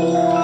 Oh.